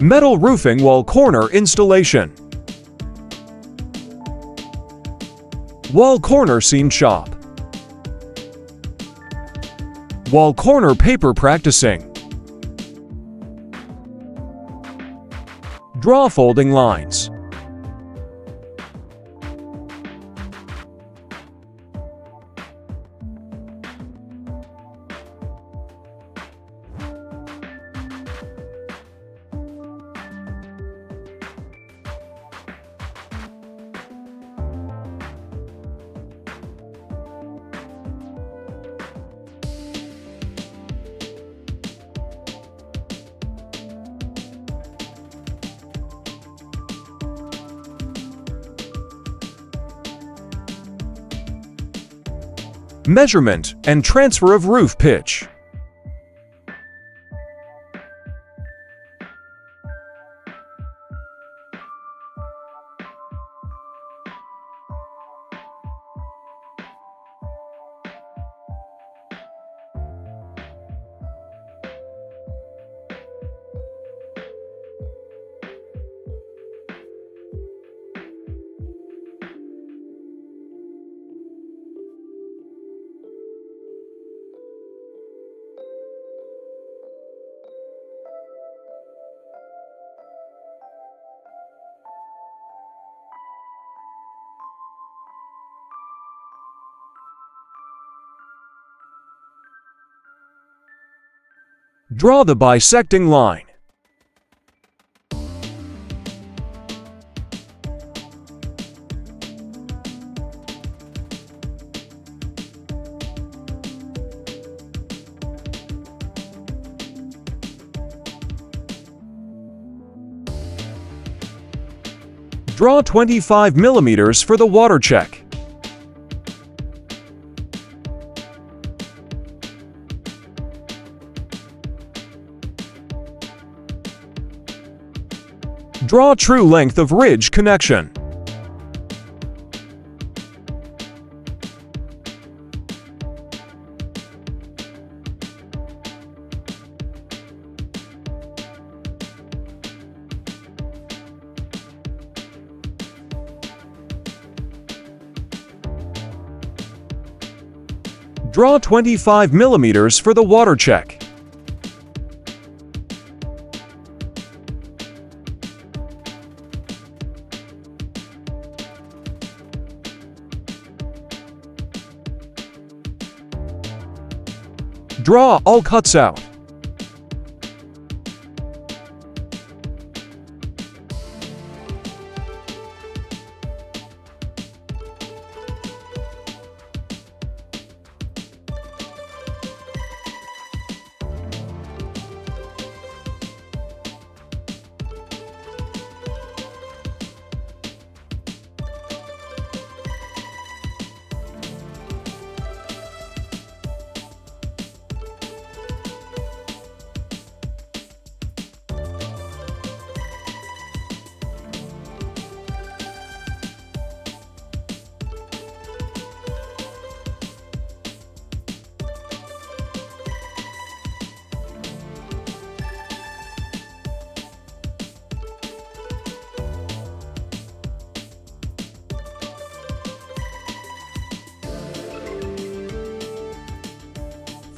Metal roofing wall corner installation. Wall corner scene shop. Wall corner paper practicing. Draw folding lines. Measurement and transfer of roof pitch. Draw the bisecting line. Draw 25 millimeters for the water check. Draw true length of ridge connection. Draw 25 millimeters for the water check. Draw all cuts out.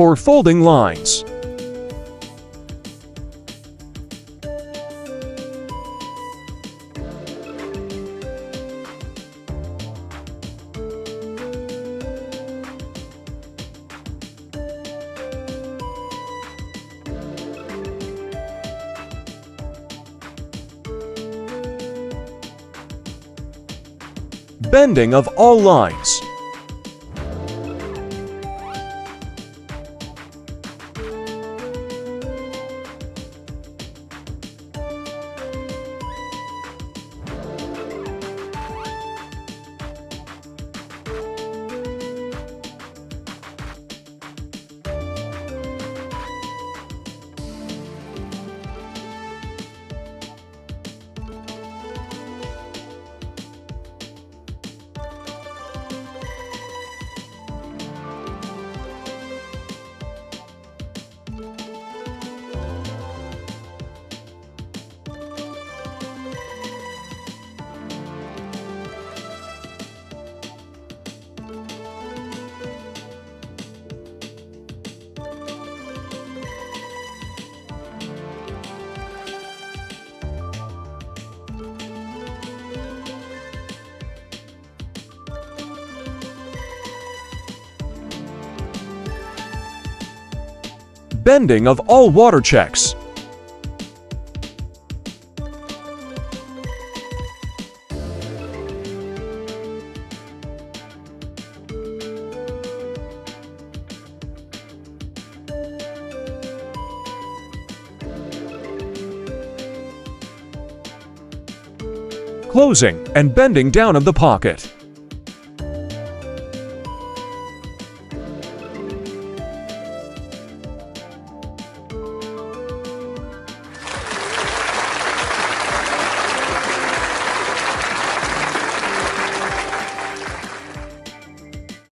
For folding lines. Bending of all lines. Bending of all water checks. Closing and bending down of the pocket.